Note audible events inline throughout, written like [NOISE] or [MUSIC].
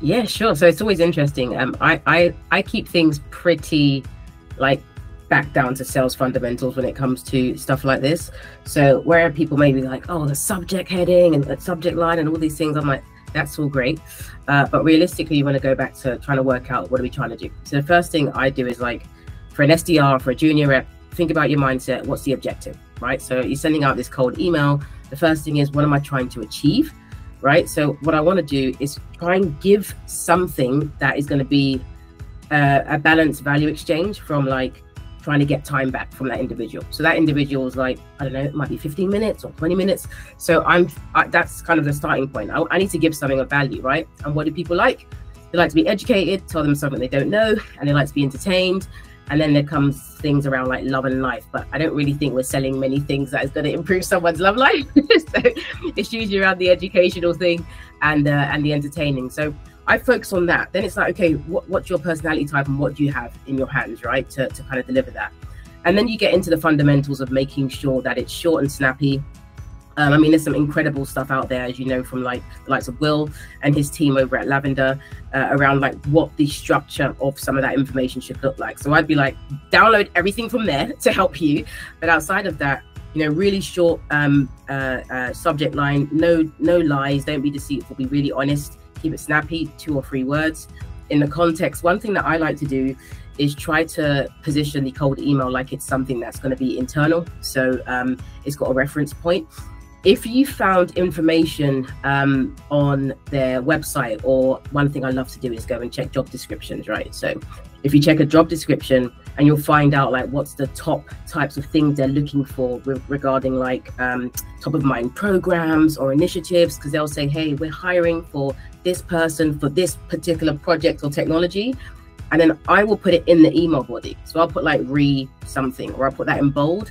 Yeah, sure. So it's always interesting. Um, I, I, I keep things pretty like back down to sales fundamentals when it comes to stuff like this. So where people may be like, oh, the subject heading and the subject line and all these things, I'm like, that's all great. Uh, but realistically, you want to go back to trying to work out what are we trying to do. So the first thing I do is like for an SDR, for a junior rep, think about your mindset. What's the objective, right? So you're sending out this cold email. The first thing is, what am I trying to achieve? Right? So what I want to do is try and give something that is going to be uh, a balanced value exchange from like trying to get time back from that individual. So that individual is like, I don't know, it might be 15 minutes or 20 minutes. So I'm, I, that's kind of the starting point. I, I need to give something of value, right? And what do people like? They like to be educated, tell them something they don't know, and they like to be entertained and then there comes things around like love and life but i don't really think we're selling many things that is going to improve someone's love life. [LAUGHS] So it's usually around the educational thing and uh, and the entertaining. So i focus on that. Then it's like okay what, what's your personality type and what do you have in your hands right to, to kind of deliver that? And then you get into the fundamentals of making sure that it's short and snappy um, I mean, there's some incredible stuff out there, as you know, from like the likes of Will and his team over at Lavender uh, around like what the structure of some of that information should look like. So I'd be like, download everything from there [LAUGHS] to help you. But outside of that, you know, really short um, uh, uh, subject line, no no lies, don't be deceitful, be really honest, keep it snappy, two or three words. In the context, one thing that I like to do is try to position the cold email like it's something that's going to be internal. So um, it's got a reference point if you found information um, on their website, or one thing I love to do is go and check job descriptions, right? So if you check a job description and you'll find out like what's the top types of things they're looking for re regarding like um, top of mind programs or initiatives, because they'll say, hey, we're hiring for this person for this particular project or technology. And then I will put it in the email body. So I'll put like re something, or I'll put that in bold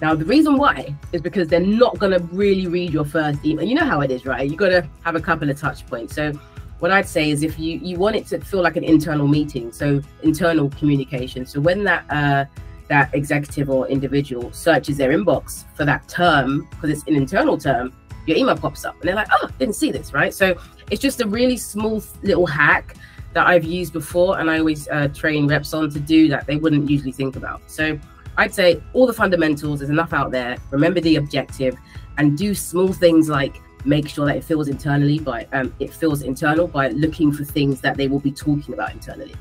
now, the reason why is because they're not going to really read your first email. You know how it is, right? You got to have a couple of touch points. So, what I'd say is if you you want it to feel like an internal meeting, so internal communication. So when that uh, that executive or individual searches their inbox for that term because it's an internal term, your email pops up and they're like, "Oh, didn't see this," right? So it's just a really small little hack that I've used before, and I always uh, train reps on to do that they wouldn't usually think about. So I'd say all the fundamentals, there's enough out there. Remember the objective and do small things like make sure that it feels internally by um, it feels internal by looking for things that they will be talking about internally.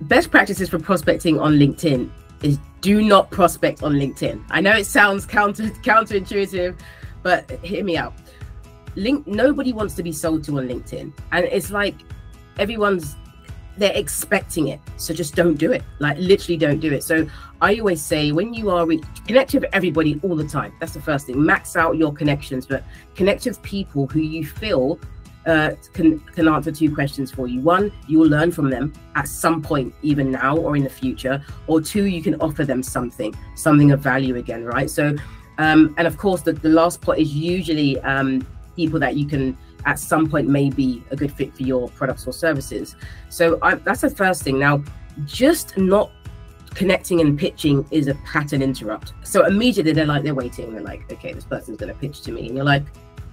Best practices for prospecting on LinkedIn is do not prospect on LinkedIn. I know it sounds counter [LAUGHS] counterintuitive, but hear me out. Link nobody wants to be sold to on LinkedIn. And it's like everyone's they're expecting it. So just don't do it. Like literally don't do it. So I always say when you are connect with everybody all the time. That's the first thing. Max out your connections, but connect with people who you feel uh, can can answer two questions for you. One, you will learn from them at some point, even now or in the future. Or two, you can offer them something, something of value again, right? So, um, and of course, the, the last part is usually um, people that you can at some point may be a good fit for your products or services. So I, that's the first thing. Now, just not connecting and pitching is a pattern interrupt. So immediately they're like, they're waiting. They're like, okay, this person's going to pitch to me. And you're like,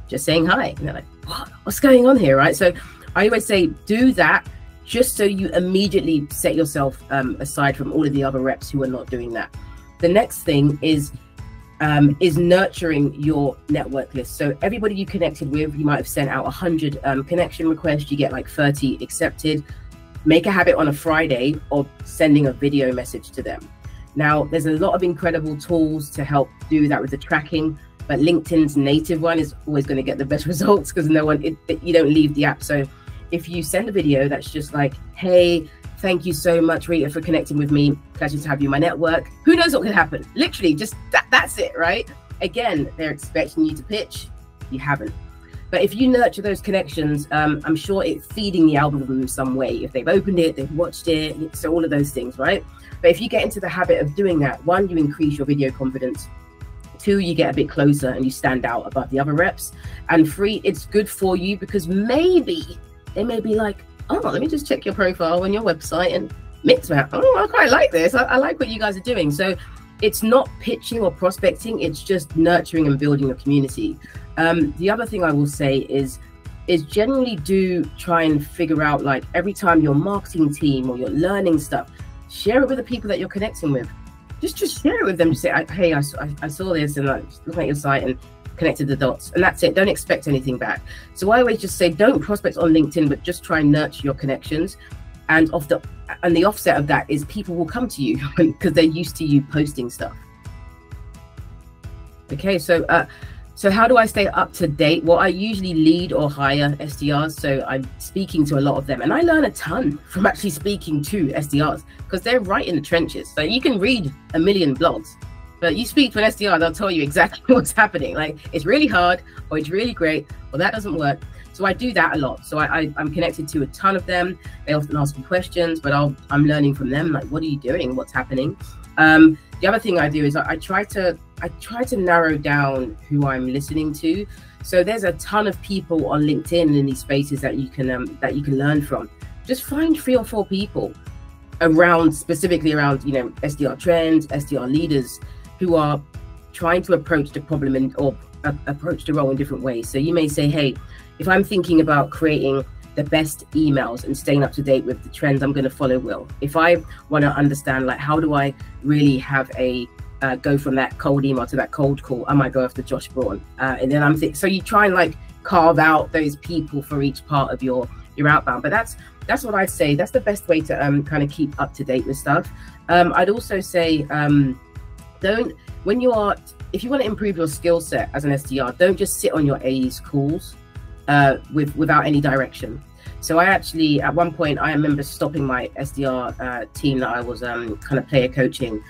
just saying hi. And they're like, what? What's going on here? Right. So I always say, do that just so you immediately set yourself um, aside from all of the other reps who are not doing that. The next thing is um, is nurturing your network list. So everybody you connected with, you might have sent out 100 um, connection requests, you get like 30 accepted. Make a habit on a Friday of sending a video message to them. Now, there's a lot of incredible tools to help do that with the tracking, but LinkedIn's native one is always going to get the best [LAUGHS] results because no one, it, you don't leave the app. So if you send a video that's just like, hey, Thank you so much, Rita, for connecting with me. Pleasure to have you in my network. Who knows what could happen? Literally, just that, that's it, right? Again, they're expecting you to pitch. You haven't. But if you nurture those connections, um, I'm sure it's feeding the algorithm in some way. If they've opened it, they've watched it, so all of those things, right? But if you get into the habit of doing that, one, you increase your video confidence. Two, you get a bit closer and you stand out above the other reps. And three, it's good for you because maybe they may be like, oh, let me just check your profile on your website and mix that. Oh, I quite like this. I, I like what you guys are doing. So it's not pitching or prospecting, it's just nurturing and building a community. Um, the other thing I will say is is generally do try and figure out like every time your marketing team or you're learning stuff, share it with the people that you're connecting with. Just just share it with them. Just say, hey, I, I saw this and like look at your site and connected the dots. And that's it. Don't expect anything back. So i always just say don't prospect on linkedin but just try and nurture your connections. And off the and the offset of that is people will come to you [LAUGHS] because they're used to you posting stuff. Okay so uh so how do I stay up to date? Well, I usually lead or hire SDRs, so I'm speaking to a lot of them, and I learn a ton [LAUGHS] from actually speaking to SDRs because they're right in the trenches. So you can read a million blogs, but you speak to an SDR, they'll tell you exactly [LAUGHS] what's happening. Like it's really hard, or it's really great, or that doesn't work. So I do that a lot. So I, I am connected to a ton of them. They often ask me questions, but I'll I'm learning from them. Like, what are you doing? What's happening? Um, the other thing I do is I, I try to I try to narrow down who I'm listening to. So there's a ton of people on LinkedIn in these spaces that you can um, that you can learn from. Just find three or four people around specifically around you know SDR trends, SDR leaders who are trying to approach the problem in, or approach the role in different ways. So you may say, hey, if I'm thinking about creating the best emails and staying up to date with the trends, I'm going to follow Will. If I want to understand, like, how do I really have a uh, go from that cold email to that cold call, I might go after Josh Braun. Uh, and then I'm th- so you try and like carve out those people for each part of your your outbound. But that's that's what I'd say. That's the best way to um, kind of keep up to date with stuff. Um, I'd also say um, don't when you are if you want to improve your skill set as an SDR, don't just sit on your AE's calls uh, with without any direction. So I actually, at one point, I remember stopping my SDR uh, team that I was um, kind of player coaching,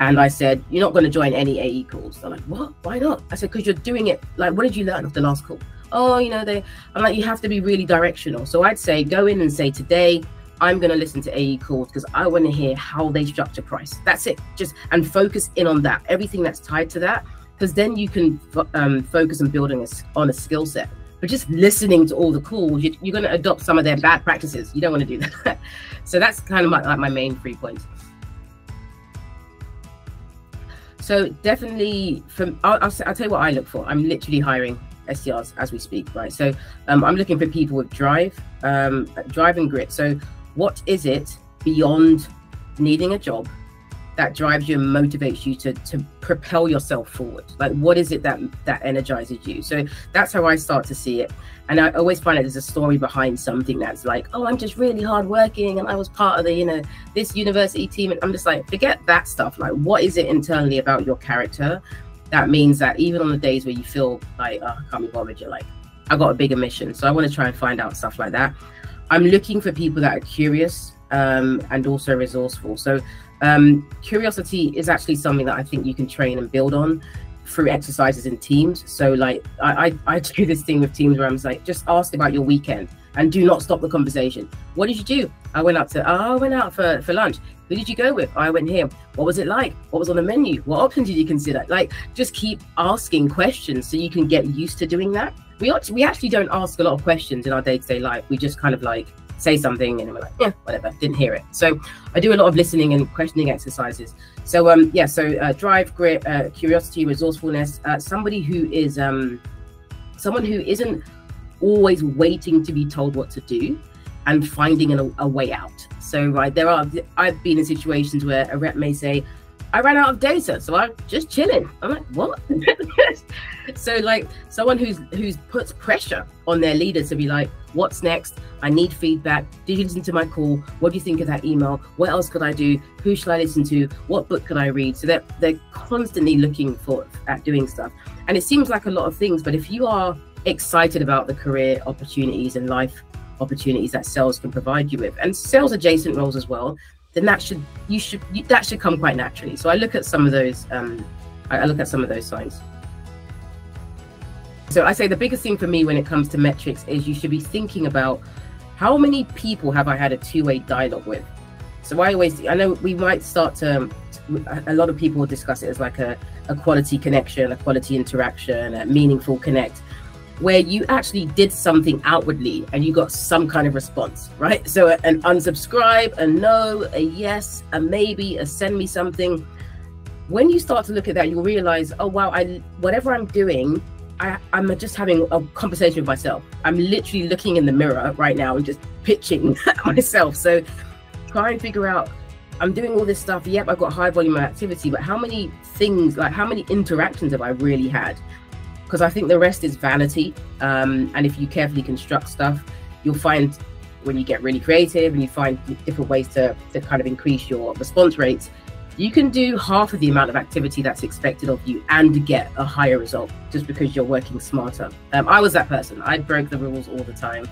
and I said, "You're not going to join any AE calls." They're like, "What? Why not?" I said, "Because you're doing it. Like, what did you learn off the last call?" Oh, you know, they. I'm like, you have to be really directional. So I'd say, go in and say, today I'm going to listen to AE calls because I want to hear how they structure price. That's it. Just and focus in on that. Everything that's tied to that, because then you can um, focus on building a, on a skill set. But just listening to all the calls, you, are going to adopt some of their bad practices. You don't want to do [LAUGHS] that. so that's kind of my, like my main three points. So definitely, from I'll, I'll, I'll tell you what I look for. I'm literally hiring SDRs as we speak, right? So um, I'm looking for people with drive, um, drive and grit. So what is it beyond needing a job that drives you and motivates you to to propel yourself forward? Like what is it that that energizes you? So that's how i start to see it. And i always find that there's a story behind something that's like oh i'm just really hardworking and i was part of the you know this university team. And i'm just like forget that stuff. Like what is it internally about your character that means that even on the days where you feel like oh, i can't be bothered you're like i got a bigger mission. So i want to try and find out stuff like that I'm looking for people that are curious um, and also resourceful. So um, curiosity is actually something that I think you can train and build on through exercises in teams. So like I, I, I [LAUGHS] do this thing with teams where I'm like, just ask about your weekend and do not stop the conversation. What did you do? I went out to, oh, I went out for, for lunch. Who did you go with? I went here. What was it like? What was on the menu? What options did you consider? Like, just keep asking questions so you can get used to doing that we actually, we actually don't ask a lot of questions in our day-to-day life. We just kind of like say something and we're like yeah whatever didn't hear it. So i do a lot of listening and questioning exercises. So um yeah so uh, drive grit uh, curiosity resourcefulness uh, somebody who is um someone who isn't always waiting to be told what to do and finding a, a way out. So right there are i've been in situations where a rep may say I ran out of data, so I'm just chilling. I'm like, what? [LAUGHS] so like someone who's who's puts pressure on their leader to be like, what's next? I need feedback. Did you listen to my call? What do you think of that email? What else could I do? Who should I listen to? What book could I read? So they're they're constantly looking for at doing stuff. And it seems like a lot of things, but if you are excited about the career opportunities and life opportunities that sales can provide you with, and sales adjacent roles as well, then that should you should you, that should come quite naturally. So I look at some of those. Um, I, I look at some of those signs. So I say the biggest thing for me when it comes to metrics is you should be thinking about how many people have I had a two-way dialogue with. So I always I know we might start to a lot of people will discuss it as like a, a quality connection, a quality interaction, a meaningful connect where you actually did something outwardly and you got some kind of response, right? So an unsubscribe, a no, a yes, a maybe, a send me something. When you start to look at that, you'll realize, oh wow, I whatever I'm doing, I, I'm just having a conversation with myself. I'm literally looking in the mirror right now and just pitching [LAUGHS] myself. So try and figure out I'm doing all this stuff. Yep, I've got high volume of activity, but how many things, like how many interactions have I really had? Because I think the rest is vanity. Um, and if you carefully construct stuff, you'll find when you get really creative and you find different ways to, to kind of increase your response rates, you can do half of the amount of activity that's expected of you and get a higher result just because you're working smarter. Um, I was that person. I broke the rules all the time.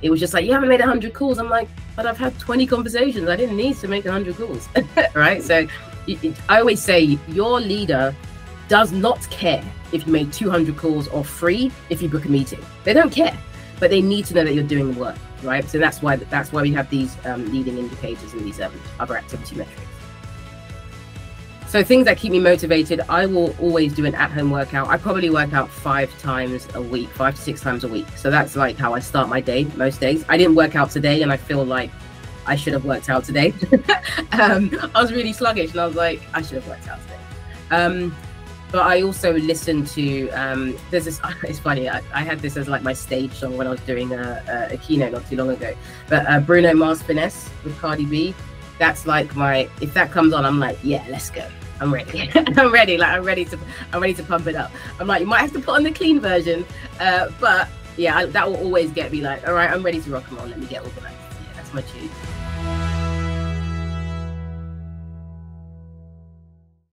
It was just like, you haven't made 100 calls. I'm like, but I've had 20 conversations. I didn't need to make 100 calls. [LAUGHS] right. So I always say your leader does not care if you made 200 calls or free if you book a meeting. They don't care, but they need to know that you're doing the work. Right. So that's why that's why we have these um, leading indicators and these um, other activity metrics. So things that keep me motivated, I will always do an at-home workout. I probably work out five times a week, five to six times a week. So that's like how I start my day most days. I didn't work out today, and I feel like I should have worked out today. [LAUGHS] um, I was really sluggish, and I was like, I should have worked out today. Um, but I also listen to. Um, there's this. [LAUGHS] It's funny. I, I, had this as like my stage song when I was doing a, a, a keynote not too long ago. But uh, Bruno Mars finesse with Cardi B. That's like my. If that comes on, I'm like, yeah, let's go. I'm ready. [LAUGHS] I'm ready. Like I'm ready to I'm ready to pump it up. I'm like, you might have to put on the clean version, uh, but yeah, I, that will always get me like, all right, I'm ready to rock and roll. Let me get organized. Yeah, that's my tune.